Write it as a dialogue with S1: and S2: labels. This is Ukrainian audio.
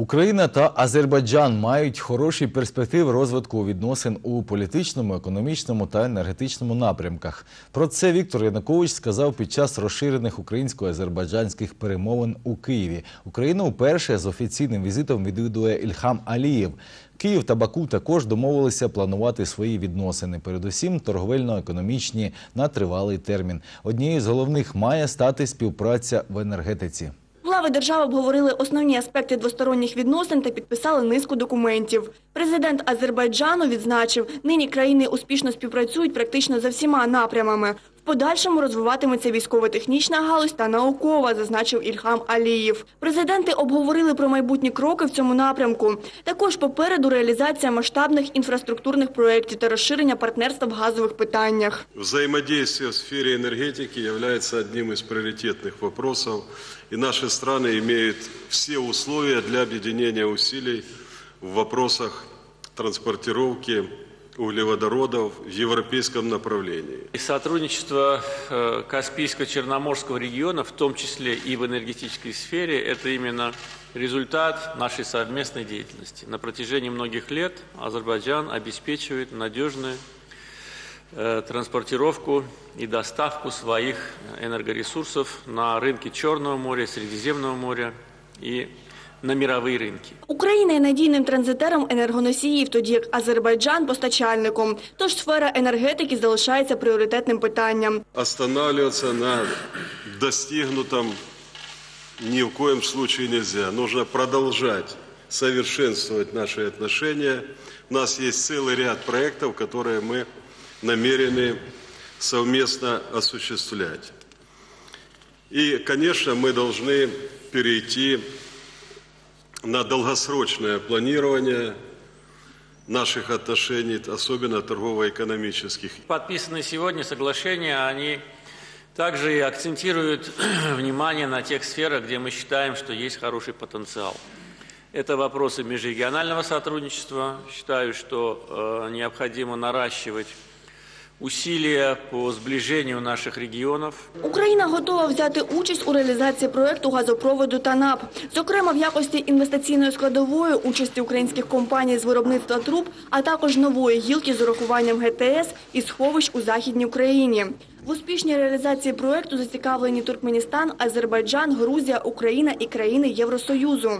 S1: Україна та Азербайджан мають хороші перспективи розвитку відносин у політичному, економічному та енергетичному напрямках. Про це Віктор Янукович сказав під час розширених українсько-азербайджанських перемовин у Києві. Україна вперше з офіційним візитом відвідує Ільхам Алієв. Київ та Баку також домовилися планувати свої відносини, передусім торговельно-економічні на тривалий термін. Однією з головних має стати співпраця в енергетиці.
S2: Глави держав обговорили основні аспекти двосторонніх відносин та підписали низку документів. Президент Азербайджану відзначив, нині країни успішно співпрацюють практично за всіма напрямами. В подальшому розвиватиметься військово-технічна галузь та наукова, зазначив Ільхам Алієв. Президенти обговорили про майбутні кроки в цьому напрямку. Також попереду реалізація масштабних інфраструктурних проєктів та розширення партнерства в газових питаннях.
S3: Взаимодействие в сфере энергетики является одним из приоритетных вопросов, и наши страны имеют все условия для объединения усилий в вопросах транспортировки углеводородов в европейском направлении.
S4: И сотрудничество э, Каспийско-Черноморского региона, в том числе и в энергетической сфере, это именно результат нашей совместной деятельности. На протяжении многих лет Азербайджан обеспечивает надежную э, транспортировку и доставку своих энергоресурсов на рынки Черного моря, Средиземного моря и на мировые рынки.
S2: Україна є надійним транзитером енергоносіїв, тоді як Азербайджан – постачальником. Тож сфера енергетики залишається пріоритетним питанням.
S3: Останавливаться на достигнутом ни в коем случае нельзя. Нужно продолжать совершенствовать наши отношения. У нас есть целый ряд проектов, которые мы намерены совместно осуществлять. И, конечно, мы должны перейти на долгосрочное планирование наших отношений, особенно торгово-экономических.
S4: Подписанные сегодня соглашения, они также акцентируют внимание на тех сферах, где мы считаем, что есть хороший потенциал. Это вопросы межрегионального сотрудничества. Считаю, что э, необходимо наращивать усилия по сближению наших регионов.
S2: Україна готова взяти участь у реалізації проєкту газопроводу ТАНАП. Зокрема, в якості інвестиційної складової участі українських компаній з виробництва труб, а також нової гілки з урахуванням ГТС і сховищ у Західній Україні. В успішній реалізації проєкту зацікавлені Туркменістан, Азербайджан, Грузія, Україна і країни Євросоюзу.